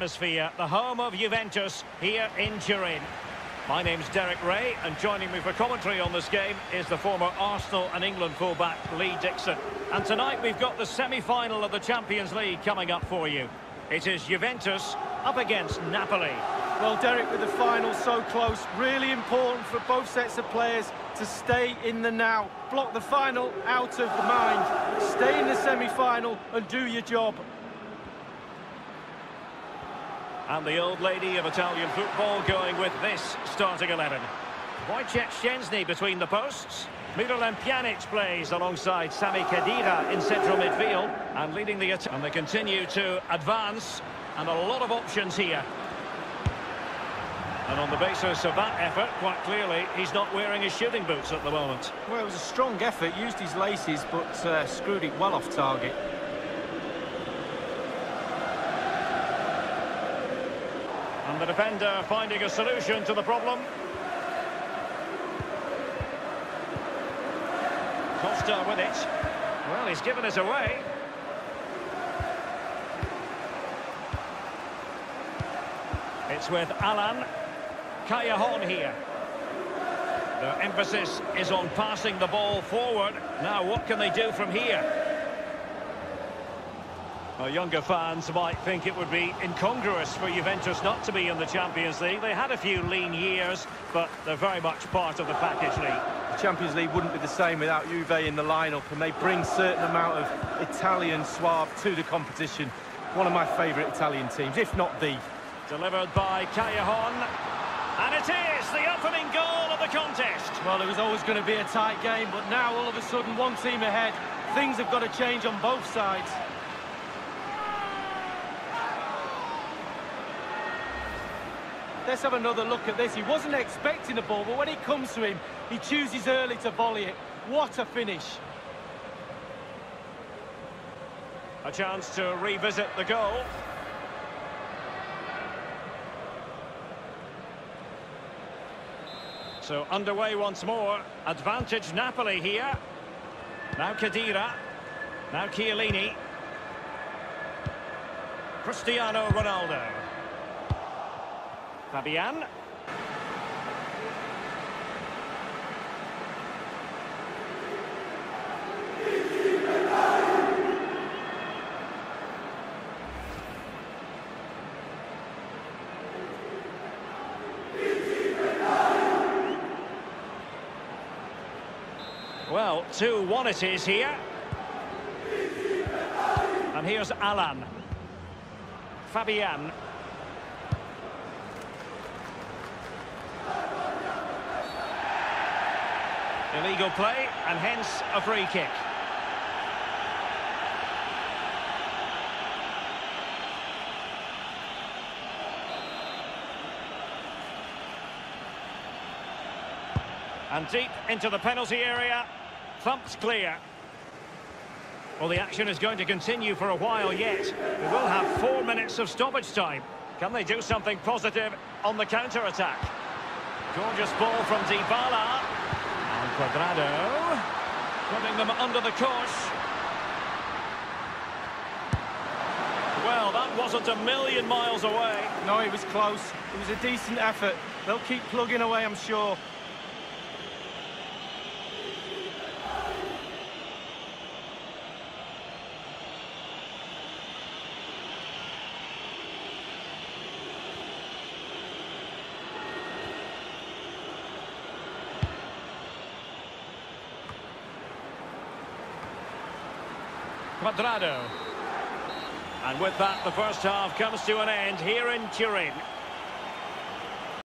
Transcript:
atmosphere, the home of Juventus here in Turin. My name's Derek Ray, and joining me for commentary on this game is the former Arsenal and England fullback Lee Dixon. And tonight we've got the semi-final of the Champions League coming up for you. It is Juventus up against Napoli. Well, Derek, with the final so close, really important for both sets of players to stay in the now. Block the final out of the mind. Stay in the semi-final and do your job. And the old lady of Italian football going with this starting 11. Wojciech Szczęsny between the posts. Miralem Pjanic plays alongside Sami Khedira in central midfield and leading the attack. And they continue to advance and a lot of options here. And on the basis of that effort, quite clearly, he's not wearing his shooting boots at the moment. Well, it was a strong effort, used his laces, but uh, screwed it well off target. And the defender finding a solution to the problem. Costa with it. Well, he's given it away. It's with Alan. Callejon here. The emphasis is on passing the ball forward. Now, what can they do from here? Well, younger fans might think it would be incongruous for Juventus not to be in the Champions League. They had a few lean years, but they're very much part of the package league. The Champions League wouldn't be the same without Juve in the lineup, and they bring a certain amount of Italian suave to the competition. One of my favourite Italian teams, if not the. Delivered by Callejon. And it is the opening goal of the contest. Well, it was always going to be a tight game, but now all of a sudden one team ahead. Things have got to change on both sides. Let's have another look at this. He wasn't expecting the ball, but when it comes to him, he chooses early to volley it. What a finish. A chance to revisit the goal. So underway once more. Advantage Napoli here. Now Khedira. Now Chiellini. Cristiano Ronaldo. Fabian. Well, 2-1 it is here. And here's Alan. Fabian. Illegal play, and hence a free kick. And deep into the penalty area, thumped clear. Well, the action is going to continue for a while yet. We will have four minutes of stoppage time. Can they do something positive on the counter-attack? Gorgeous ball from Dybala. And Cuadrado. Putting them under the cosh. Well, that wasn't a million miles away. No, it was close. It was a decent effort. They'll keep plugging away, I'm sure. Cuadrado. And with that, the first half comes to an end here in Turin.